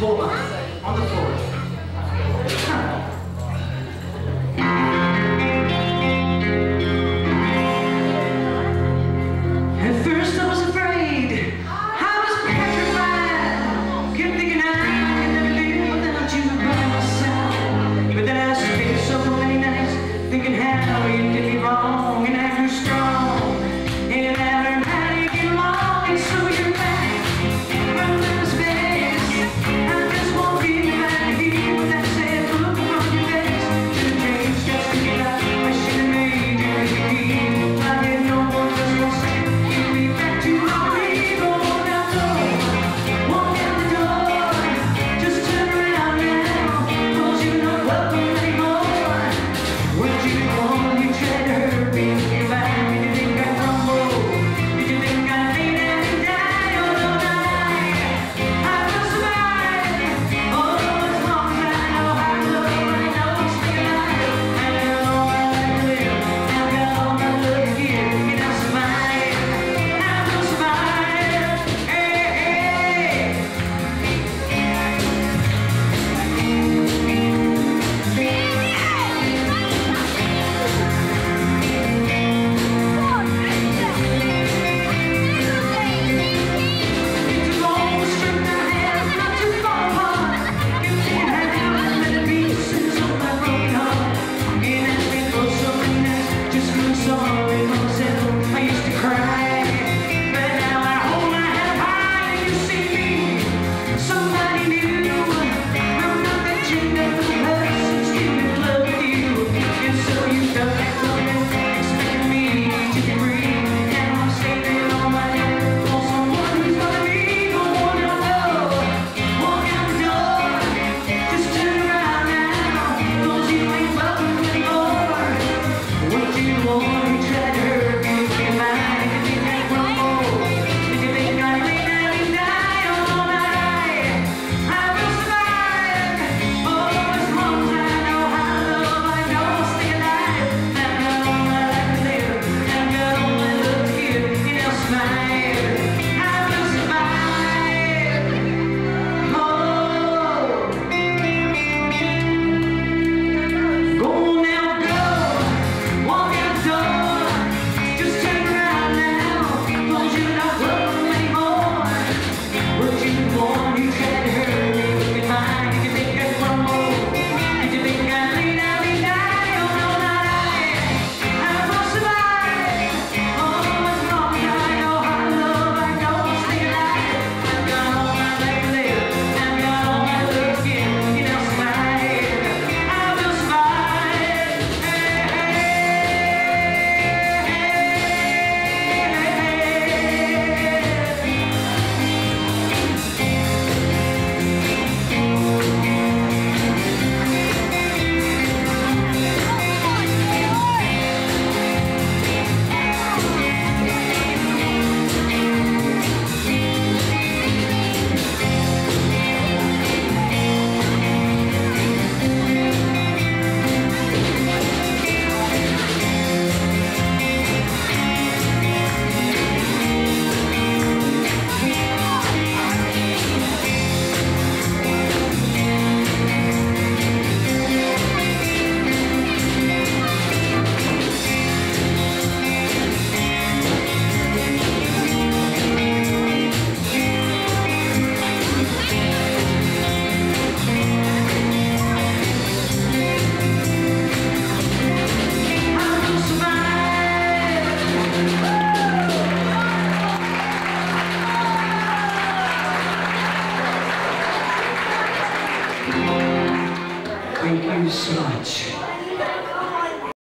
pull up on the floor. Sorry so much.